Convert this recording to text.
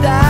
cidade.